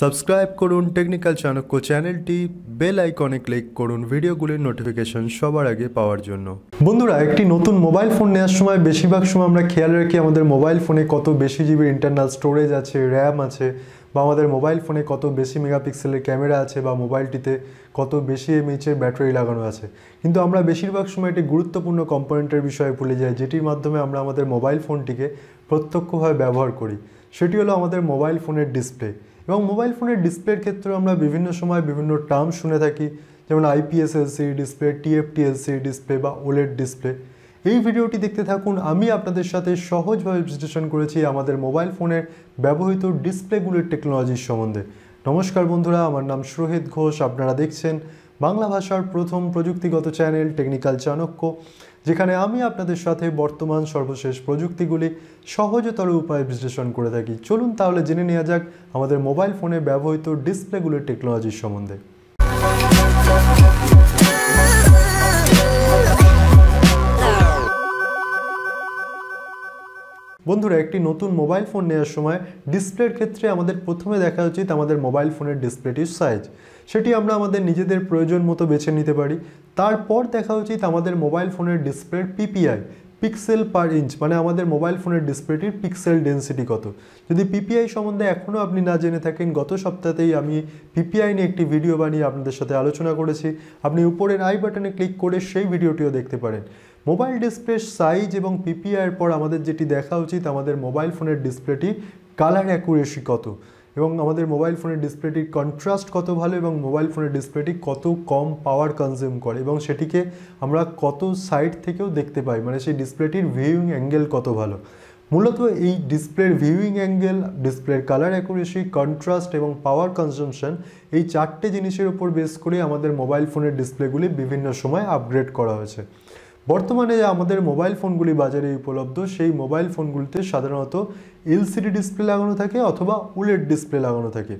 Subscribe করুন technical Chanakya চ্যানেলটি, bell আইকনে ক্লিক করুন ভিডিওগুলির নোটিফিকেশন সবার আগে পাওয়ার জন্য। বন্ধুরা, একটি নতুন মোবাইল ফোন নেওয়ার সময় বেশিরভাগ সময় আমরা খেয়াল রাখি আমাদের মোবাইল ফোনে কত বেশি জিবির ইন্টারনাল স্টোরেজ আছে র্যাম আছে, বা আমাদের মোবাইল ফোনে কত বেশি মেগাপিক্সেলের ক্যামেরা আছে, বা মোবাইলটিতে কত বেশি এমএইচের ব্যাটারি লাগানো আছে। কিন্তু আমরা বেশিরভাগ সময় একটি গুরুত্বপূর্ণ কম্পোনেন্টের বিষয়ে ভুলে যাই, যেটির মাধ্যমে আমরা আমাদের মোবাইল ফোনটিকে প্রত্যক্ষভাবে ব্যবহার করি। সেটি হলো আমাদের মোবাইল ফোনের ডিসপ্লে এবং মোবাইল ফোনের ডিসপ্লের ক্ষেত্রে আমরা বিভিন্ন সময় বিভিন্ন টার্ম শুনে থাকি, যেমন IPS LCD display TFT LCD display বা ওলেড ডিসপ্লে এই ভিডিওটি দেখতে থাকুন, আমি আপনাদের সাথে সহজভাবে বিশ্লেষণ করেছি আমাদের মোবাইল ফোনের ব্যবহৃত ডিসপ্লেগুলির টেকনোলজির সম্বন্ধে। নমস্কার বন্ধুরা, আমার নাম সুরোহিত ঘোষ, আপনারা দেখছেন বাংলা ভাষার প্রথম প্রযুক্তিগত চ্যানেল টেকনিক্যাল চাণক্য, যেখানে আমি আপনাদের সাথে বর্তমান সর্বশেষ প্রযুক্তিগুলি সহজতর উপায়ে বিশ্লেষণ করে থাকি। চলুন তাহলে জেনে নেওয়া যাক আমাদের মোবাইল ফোনে ব্যবহৃত ডিসপ্লেগুলির টেকনোলজির সম্বন্ধে। বন্ধুরা, একটি নতুন মোবাইল ফোন নেওয়ার সময় ডিসপ্লের ক্ষেত্রে আমাদের প্রথমে দেখা উচিত আমাদের মোবাইল ফোনের ডিসপ্লেটির সাইজ সেটি আমরা আমাদের নিজেদের প্রয়োজন মতো বেছে নিতে পারি। তারপর দেখা উচিত আমাদের মোবাইল ফোনের ডিসপ্লের পিপিআই পিক্সেল পার ইঞ্চ মানে আমাদের মোবাইল ফোনের ডিসপ্লেটির পিক্সেল ডেন্সিটি কত? যদি পিপিআই সম্বন্ধে এখনও আপনি না জেনে থাকেন, গত সপ্তাহতেই আমি পিপিআই নিয়ে একটি ভিডিও বানিয়ে আপনাদের সাথে আলোচনা করেছি। আপনি উপরের আই বাটনে ক্লিক করে সেই ভিডিওটিও দেখতে পারেন। মোবাইল ডিসপ্লের সাইজ এবং পিপিআইয়ের পর আমাদের যেটি দেখা উচিত, আমাদের মোবাইল ফোনের ডিসপ্লেটি কালার অ্যাকুরেসি কত? এবং আমাদের মোবাইল ফোনের ডিসপ্লেটির কন্ট্রাস্ট কত ভালো এবং মোবাইল ফোনের ডিসপ্লেটি কত কম পাওয়ার কনজিউম করে এবং সেটিকে আমরা কত সাইড থেকেও দেখতে পাই মানে সেই ডিসপ্লেটির ভিউইং অ্যাঙ্গেল কত ভালো। মূলত এই ডিসপ্লের ভিউইং অ্যাঙ্গেল ডিসপ্লের কালার অ্যাকুরেসি কন্ট্রাস্ট এবং পাওয়ার কনজামশন এই চারটে জিনিসের উপর বেস করে আমাদের মোবাইল ফোনের ডিসপ্লেগুলি বিভিন্ন সময় আপগ্রেড করা হয়েছে। বর্তমানে আমাদের মোবাইল ফোনগুলি বাজারে উপলব্ধ, সেই মোবাইল ফোনগুলিতে সাধারণত এলসিডি ডিসপ্লে লাগানো থাকে অথবা উলেট ডিসপ্লে লাগানো থাকে।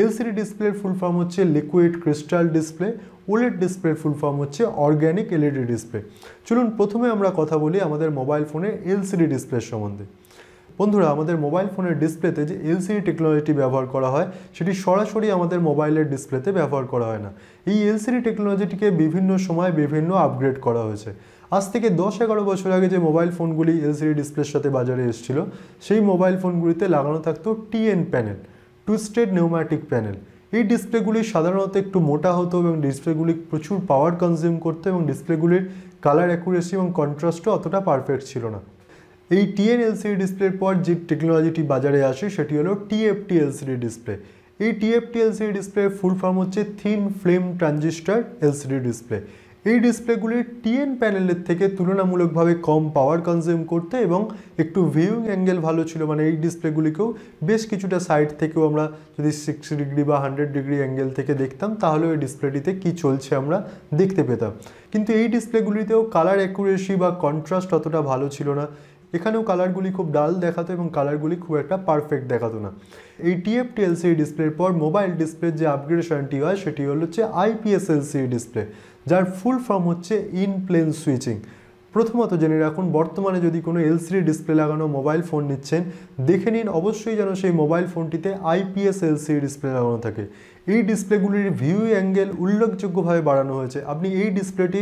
এলসিডি ডিসপ্লের ফুল ফর্ম হচ্ছে লিকুইড ক্রিস্টাল ডিসপ্লে ওলেড ডিসপ্লের ফুল ফর্ম হচ্ছে অর্গ্যানিক এলইডি ডিসপ্লে চলুন প্রথমে আমরা কথা বলি আমাদের মোবাইল ফোনের এলসিডি ডিসপ্লের সম্বন্ধে। বন্ধুরা, আমাদের মোবাইল ফোনের ডিসপ্লেতে যে এলসিডি টেকনোলজিটি ব্যবহার করা হয়, সেটি সরাসরি আমাদের মোবাইলের ডিসপ্লেতে ব্যবহার করা হয় না। এই এলসিডি টেকনোলজিটিকে বিভিন্ন সময় বিভিন্ন আপগ্রেড করা হয়েছে। আজ থেকে দশ এগারো বছর আগে যে মোবাইল ফোনগুলি এলসিডি ডিসপ্লের সাথে বাজারে এসেছিল, সেই মোবাইল ফোনগুলিতে লাগানো থাকতো TN panel twisted nematic panel এই ডিসপ্লেগুলি সাধারণত একটু মোটা হতো এবং ডিসপ্লেগুলি প্রচুর পাওয়ার কনজিউম করতো এবং ডিসপ্লেগুলির কালার অ্যাকুরেসি এবং কন্ট্রাস্টও অতটা পারফেক্ট ছিল না। এই টিএন এলসিডি ডিসপ্লের পর যে টেকনোলজিটি বাজারে আসে, সেটি হলো টিএফটি এলসিডি ডিসপ্লে এই TFT LCD display full form হচ্ছে thin film transistor LCD display এই ডিসপ্লেগুলি টিএন প্যানেলের থেকে তুলনামূলকভাবে কম পাওয়ার কনজিউম করতে এবং একটু ভিউইং অ্যাঙ্গেল ভালো ছিল মানে এই ডিসপ্লেগুলিকেও বেশ কিছুটা সাইড থেকেও আমরা যদি সিক্সটি ডিগ্রি বা হান্ড্রেড ডিগ্রি অ্যাঙ্গেল থেকে দেখতাম তাহলে ওই ডিসপ্লেটিতে কী চলছে আমরা দেখতে পেতাম। কিন্তু এই ডিসপ্লেগুলিতেও কালার অ্যাকুরেসি বা কন্ট্রাস্ট অতটা ভালো ছিল না। এখানেও কালারগুলি খুব ডাল দেখাতো এবং কালারগুলি খুব একটা পারফেক্ট দেখাতো না। এই টিএফটি এলসিডি ডিসপ্লের পর মোবাইল ডিসপ্লের যে আপগ্রেডেশনটি হয়, সেটি হলো হচ্ছে আইপিএস এলসিডি ডিসপ্লে, যার ফুল ফর্ম হচ্ছে ইন প্লেন সুইচিং। প্রথমত জেনে রাখুন, বর্তমানে যদি কোনো এলসিডি ডিসপ্লে লাগানো মোবাইল ফোন নিচ্ছেন, দেখে নিন অবশ্যই যেন সেই মোবাইল ফোনটিতে আইপিএস এলসিডি ডিসপ্লে লাগানো থাকে। এই ডিসপ্লেগুলির ভিউ অ্যাঙ্গেল উল্লেখযোগ্যভাবে বাড়ানো হয়েছে। আপনি এই ডিসপ্লেটি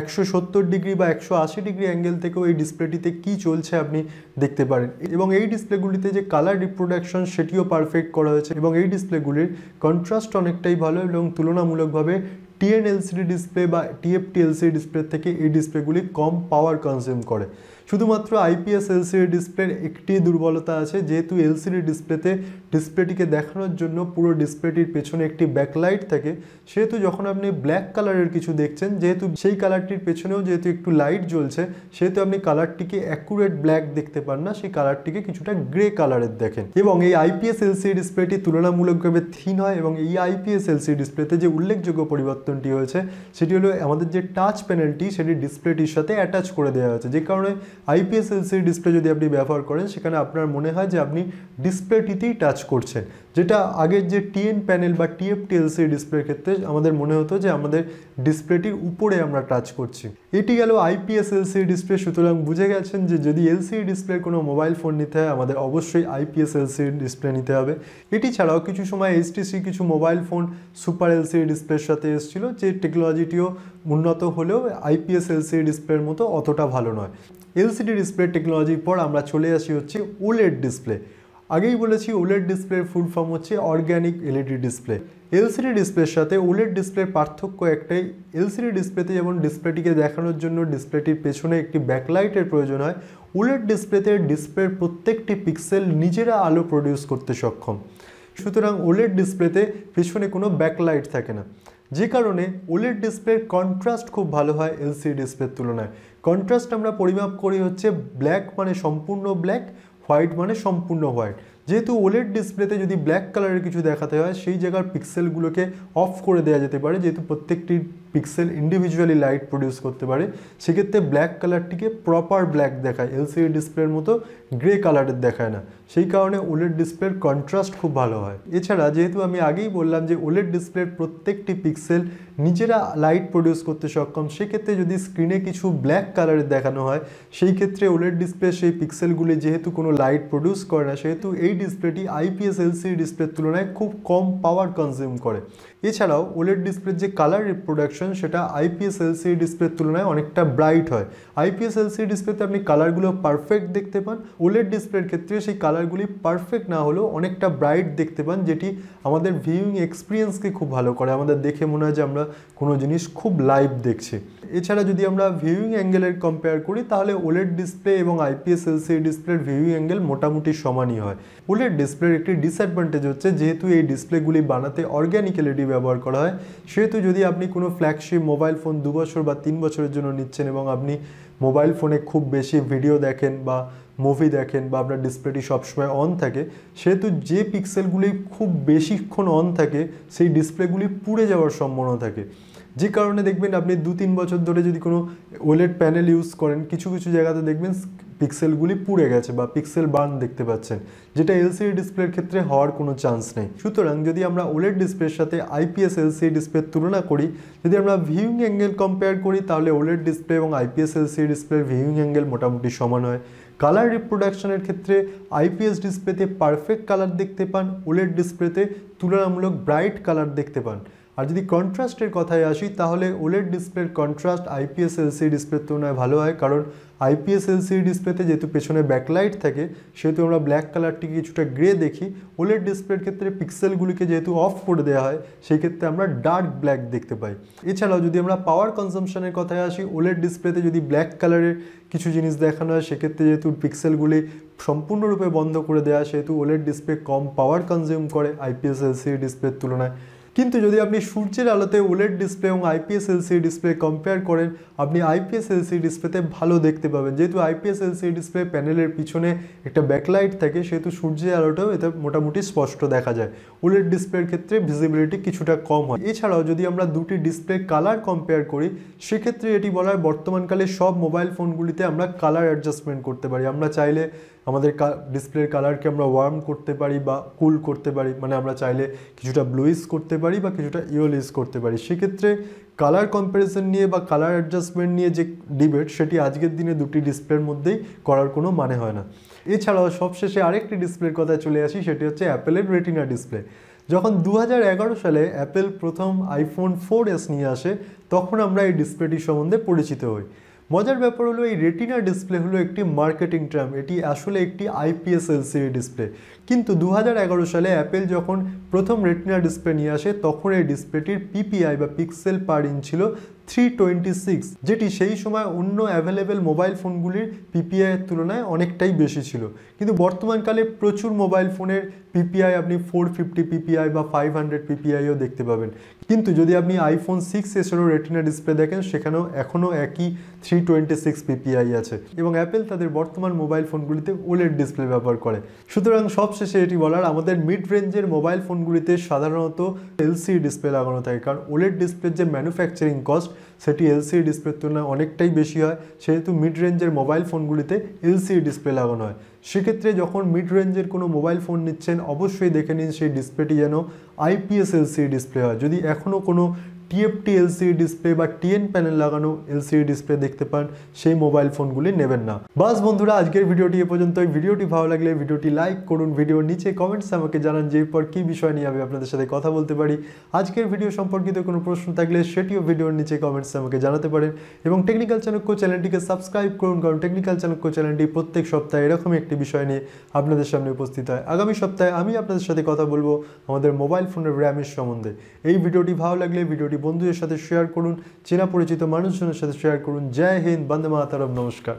একশো সত্তর ডিগ্রি বা একশো আশি ডিগ্রি অ্যাঙ্গেল থেকেও এই ডিসপ্লেটিতে কী চলছে আপনি দেখতে পারেন। এবং এই ডিসপ্লেগুলিতে যে কালার রিপ্রোডাকশন সেটিও পারফেক্ট করা হয়েছে এবং এই ডিসপ্লেগুলির কন্ট্রাস্ট অনেকটাই ভালো এবং তুলনামূলকভাবে টিএন এলসিডি ডিসপ্লে বা টিএফটি এলসিডি ডিসপ্লে থেকে এই ডিসপ্লেগুলি কম পাওয়ার কনজিউম করে। শুধুমাত্র আইপিএস এলসিডি ডিসপ্লের একটি দুর্বলতা আছে, যেহেতু এলসিডি ডিসপ্লেতে ডিসপ্লেটিকে দেখানোর জন্য পুরো ডিসপ্লেটির পেছনে একটি ব্যাকলাইট থাকে, সেহেতু যখন আপনি ব্ল্যাক কালারের কিছু দেখছেন, যেহেতু সেই কালারটির পেছনেও যেহেতু একটু লাইট জ্বলছে, সেহেতু আপনি কালারটিকে অ্যাকুরেট ব্ল্যাক দেখতে পান না, সেই কালারটিকে কিছুটা গ্রে কালারের দেখেন। এবং এই আইপিএস এলসিডি ডিসপ্লেটি তুলনামূলকভাবে থিন হয় এবং এই আইপিএস এলসিডি ডিসপ্লেতে যে উল্লেখযোগ্য পরিবর্তনটি হয়েছে, সেটি হলো আমাদের যে টাচ প্যানেলটি সেটি ডিসপ্লেটির সাথে অ্যাটাচ করে দেওয়া হয়েছে, যে কারণে আইপিএস এলসিডি ডিসপ্লে যদি আপনি ব্যবহার করেন, সেখানে আপনার মনে হয় যে আপনি ডিসপ্লেটিতেই টাচ করছেন। যেটা আগের যে টিএন প্যানেল বা টিএফটি এলসিডি ডিসপ্লের ক্ষেত্রে আমাদের মনে হতো যে আমাদের ডিসপ্লেটির উপরে আমরা টাচ করছি। এটি গেল আইপিএস এলসিডি ডিসপ্লে সুতরাং বুঝে গেছেন যে যদি এলসিডি ডিসপ্লের কোনো মোবাইল ফোন নিতে হয়, আমাদের অবশ্যই আইপিএস এলসিডি ডিসপ্লে নিতে হবে। এটি ছাড়াও কিছু সময় এইচটিসি কিছু মোবাইল ফোন সুপার এলসিডি ডিসপ্লের সাথে এসেছিল, যে টেকনোলজিটিও উন্নত হলেও আইপিএস এলসিডি ডিসপ্লের মতো অতটা ভালো নয়। এলসিডি ডিসপ্লে টেকনোলজির পর আমরা চলে আসি হচ্ছে ওলেড ডিসপ্লে আগেই বলেছি ওলেড ডিসপ্লের ফুল ফর্ম হচ্ছে অর্গ্যানিক এলইডি ডিসপ্লে এলসিডি ডিসপ্লের সাথে ওলেড ডিসপ্লের পার্থক্য একটাই। এলসিডি ডিসপ্লেতে যেমন ডিসপ্লেটিকে দেখানোর জন্য ডিসপ্লেটির পেছনে একটি ব্যাকলাইটের প্রয়োজন হয় ওলেড ডিসপ্লেতে ডিসপ্লের প্রত্যেকটি পিক্সেল নিজেরা আলো প্রডিউস করতে সক্ষম। সুতরাং ওলেড ডিসপ্লেতে পিছনে কোনো ব্যাকলাইট থাকে না। যে কারণে ওলেড ডিসপ্লের কন্ট্রাস্ট খুব ভালো হয় এলসি ডিসপ্লের তুলনায়। কন্ট্রাস্ট আমরা পরিমাপ করি হচ্ছে ব্ল্যাক মানে সম্পূর্ণ ব্ল্যাক, হোয়াইট মানে সম্পূর্ণ হোয়াইট। যেহেতু ওলেড ডিসপ্লেতে যদি ব্ল্যাক কালারের কিছু দেখাতে হয়, সেই জায়গার পিক্সেলগুলোকে অফ করে দেওয়া যেতে পারে, যেহেতু প্রত্যেকটি পিক্সেল ইন্ডিভিজুয়ালি লাইট প্রডিউস করতে পারে, সেক্ষেত্রে ব্ল্যাক কালারটিকে প্রপার ব্ল্যাক দেখায় এলসিডি ডিসপ্লের মতো গ্রে কালারের দেখায় না। সেই কারণে ওলেড ডিসপ্লের কন্ট্রাস্ট খুব ভালো হয়। এছাড়া যেহেতু আমি আগেই বললাম যে ওলেড ডিসপ্লের প্রত্যেকটি পিক্সেল নিজেরা লাইট প্রডিউস করতে সক্ষম, সেক্ষেত্রে যদি স্ক্রিনে কিছু ব্ল্যাক কালারের দেখানো হয়, সেই ক্ষেত্রে ওলেড ডিসপ্লে সেই পিক্সেলগুলি যেহেতু কোনো লাইট প্রডিউস করে না, সেহেতু এই ডিসপ্লেটি আইপিএস এলসিডি ডিসপ্লের তুলনায় খুব কম পাওয়ার কনজিউম করে। এছাড়াও ওলেড ডিসপ্লের যে কালার রিপ্রোডাকশন সেটা আইপিএস এলসিডি ডিসপ্লের তুলনায় অনেকটা ব্রাইট হয়। আইপিএস এলসিডি ডিসপ্লেতে আপনি কালারগুলো পারফেক্ট দেখতে পান। ওলেড ডিসপ্লের ক্ষেত্রে সেই কালারগুলি পারফেক্ট না হলেও অনেকটা ব্রাইট দেখতে পান, যেটি আমাদের ভিউইং এক্সপিরিয়েন্সকে খুব ভালো করে। আমাদের দেখে মনে হয় যে আমরা কোনো জিনিস খুব লাইভ দেখছি। এছাড়া যদি আমরা ভিউইং অ্যাঙ্গেলের কম্পেয়ার করি, তাহলে ওলেড ডিসপ্লে এবং আইপিএস এলসিডি ডিসপ্লের ভিউইং অ্যাঙ্গেল মোটামুটি সমানই হয়। ওলেড ডিসপ্লের একটি ডিসঅ্যাডভান্টেজ হচ্ছে, যেহেতু এই ডিসপ্লেগুলি বানাতে অর্গ্যানিক এলইডি ব্যবহার করা হয়, সেহেতু যদি আপনি কোনো ফ্ল্যাগশিপ মোবাইল ফোন দু বছর বা তিন বছরের জন্য নিচ্ছেন এবং আপনি মোবাইল ফোনে খুব বেশি ভিডিও দেখেন বা মুভি দেখেন বা আপনার ডিসপ্লেটি সবসময় অন থাকে, সেহেতু যে পিক্সেলগুলি খুব বেশিক্ষণ অন থাকে, সেই ডিসপ্লেগুলি পুড়ে যাওয়ার সম্ভাবনা থাকে। যে কারণে দেখবেন আপনি দু তিন বছর ধরে যদি কোনো ওলেড প্যানেল ইউজ করেন, কিছু কিছু জায়গাতে দেখবেন পিক্সেলগুলি পুড়ে গেছে বা পিক্সেল বার্ন দেখতে পাচ্ছেন, যেটা এলসিডি ডিসপ্লের ক্ষেত্রে হওয়ার কোনো চান্স নেই। সুতরাং যদি আমরা ওলেড ডিসপ্লের সাথে আইপিএস এলসিডি ডিসপ্লের তুলনা করি, যদি আমরা ভিউইং অ্যাঙ্গেল কম্পেয়ার করি, তাহলে ওলেড ডিসপ্লে এবং আইপিএস এলসিডি ডিসপ্লের ভিউইং অ্যাঙ্গেল মোটামুটি সমান হয়। কালার রিপ্রোডাকশনের ক্ষেত্রে আইপিএস ডিসপ্লেতে পারফেক্ট কালার দেখতে পান ওলেড ডিসপ্লেতে তুলনামূলক ব্রাইট কালার দেখতে পান। আর যদি কন্ট্রাস্টের কথায় আসি, তাহলে ওলেড ডিসপ্লের কন্ট্রাস্ট আইপিএস এলসিডি ডিসপ্লের তুলনায় ভালো হয়। কারণ আইপিএস এলসিডি ডিসপ্লেতে যেহেতু পেছনে ব্যাকলাইট থাকে, সেহেতু আমরা ব্ল্যাক কালারটিকে কিছুটা গ্রে দেখি। ওলেড ডিসপ্লের ক্ষেত্রে পিক্সেলগুলিকে যেহেতু অফ করে দেওয়া হয় সেই ক্ষেত্রে আমরা ডার্ক ব্ল্যাক দেখতে পাই। এছাড়াও যদি আমরা পাওয়ার কনজামশনের কথায় আসি, ওলেড ডিসপ্লেতে যদি ব্ল্যাক কালারের কিছু জিনিস দেখানো হয়, সেক্ষেত্রে যেহেতু পিক্সেলগুলি সম্পূর্ণরূপে বন্ধ করে দেওয়া সেহেতু ওলেড ডিসপ্লে কম পাওয়ার কনজিউম করে আইপিএস এলসিডি ডিসপ্লের তুলনায়। কিন্তু যদি আপনি সূর্যের আলোতে ওলেড ডিসপ্লে এবং আইপিএস এলসিডি ডিসপ্লে কম্পেয়ার করেন, আপনি আইপিএস এলসিডি ডিসপ্লেতে ভালো দেখতে পাবেন। যেহেতু আইপিএস এলসিডি ডিসপ্লে প্যানেলের পিছনে একটা ব্যাকলাইট থাকে, সেহেতু সূর্যের আলোটাও এতে মোটামুটি স্পষ্ট দেখা যায়। ওলেড ডিসপ্লের ক্ষেত্রে ভিজিবিলিটি কিছুটা কম হয়। এছাড়াও যদি আমরা দুটি ডিসপ্লে কালার কম্পেয়ার করি, সেক্ষেত্রে এটি বলার বর্তমানকালে সব মোবাইল ফোনগুলিতে আমরা কালার অ্যাডজাস্টমেন্ট করতে পারি। আমরা চাইলে আমাদের ডিসপ্লের কালারকে আমরা ওয়ার্ম করতে পারি বা কুল করতে পারি মানে আমরা চাইলে কিছুটা ব্লুইস করতে পারি বা কিছুটা ইয়োলিস করতে পারি। সেক্ষেত্রে কালার কম্প্যারিজন নিয়ে বা কালার অ্যাডজাস্টমেন্ট নিয়ে যে ডিবেট সেটি আজকের দিনে দুটি ডিসপ্লের মধ্যেই করার কোনো মানে হয় না। এছাড়াও সবশেষে আরেকটি ডিসপ্লের কথায় চলে আসি, সেটি হচ্ছে অ্যাপেলের রেটিনা ডিসপ্লে যখন দু হাজার এগারো সালে অ্যাপেল প্রথম আইফোন ফোর এস নিয়ে আসে, তখন আমরা এই ডিসপ্লেটি সম্বন্ধে পরিচিত হই। মজার ব্যাপার হলো এই রেটিনা ডিসপ্লে হলো একটি মার্কেটিং ট্রাম এটি আসলে একটি আইপিএস এলসিডি ডিসপ্লে কিন্তু দু হাজার এগারো সালে অ্যাপেল যখন প্রথম রেটিনা ডিসপ্লে নিয়ে আসে, তখন এই ডিসপ্লেটির পিপিআই বা পিক্সেল পার ইঞ্চ ছিল থ্রি টোয়েন্টি সিক্স, যেটি সেই সময় অন্য অ্যাভেলেবেল মোবাইল ফোনগুলির পিপিআইয়ের তুলনায় অনেকটাই বেশি ছিল। কিন্তু বর্তমানকালে প্রচুর মোবাইল ফোনের পিপিআই আপনি ফোর ফিফটি পিপিআই বা ফাইভ হান্ড্রেড পিপিআইও দেখতে পাবেন। কিন্তু যদি আপনি আইফোন সিক্স এসেরও রেটিনা ডিসপ্লে দেখেন, সেখানেও এখনও একই থ্রি টোয়েন্টি সিক্স পিপিআই আছে এবং অ্যাপেল তাদের বর্তমান মোবাইল ফোনগুলিতে ওলেড ডিসপ্লে ব্যবহার করে। সুতরাং সবশেষে এটি বলার, আমাদের মিড রেঞ্জের মোবাইল ফোনগুলিতে সাধারণত এলসি ডিসপ্লে লাগানো থাকে। কারণ ওলেড ডিসপ্লের যে ম্যানুফ্যাকচারিং কস্ট সেটি এলসিডি ডিসপ্লের তুলনায় অনেকটাই বেশি হয়। সেহেতু মিড রেঞ্জের মোবাইল ফোনগুলিতে এলসিডি ডিসপ্লে লাগানো হয়। সেক্ষেত্রে যখন মিড রেঞ্জের কোনো মোবাইল ফোন নিচ্ছেন, অবশ্যই দেখে নিন সেই ডিসপ্লেটি যেন আইপিএস এলসিডি ডিসপ্লে হয়। যদি এখনও কোনো টিএফটি এলসিডি ডিসপ্লে বা টিএন প্যানেল লাগানো এলসিডি ডিসপ্লে দেখতে পান, সেই মোবাইল ফোনগুলি নেবেন না। বাস বন্ধুরা, আজকের ভিডিওটি এ পর্যন্তই। ভিডিওটি ভালো লাগলে ভিডিওটি লাইক করুন। ভিডিওর নিচে কমেন্টস আমাকে জানান যে এরপর কী বিষয় নিয়ে আমি আপনাদের সাথে কথা বলতে পারি। আজকের ভিডিও সম্পর্কিত কোনো প্রশ্ন থাকলে সেটিও ভিডিওর নিচে কমেন্টস আমাকে জানাতে পারেন। এবং টেকনিক্যাল চাণক্য চ্যানেলটিকে সাবস্ক্রাইব করুন, কারণ টেকনিক্যাল চাণক্য চ্যানেলটি প্রত্যেক সপ্তাহে এরকম একটি বিষয় নিয়ে আপনাদের সামনে উপস্থিত হয়। আগামী সপ্তাহে আমি আপনাদের সাথে কথা বলব আমাদের মোবাইল ফোনের র্যামের সম্বন্ধে। এই ভিডিওটি ভালো লাগলে ভিডিওটি বন্ধুদের সাথে শেয়ার করুন, চেনা পরিচিত মানুষজনের সাথে শেয়ার করুন। জয় হিন্দ, বন্দে মাতারম, নমস্কার।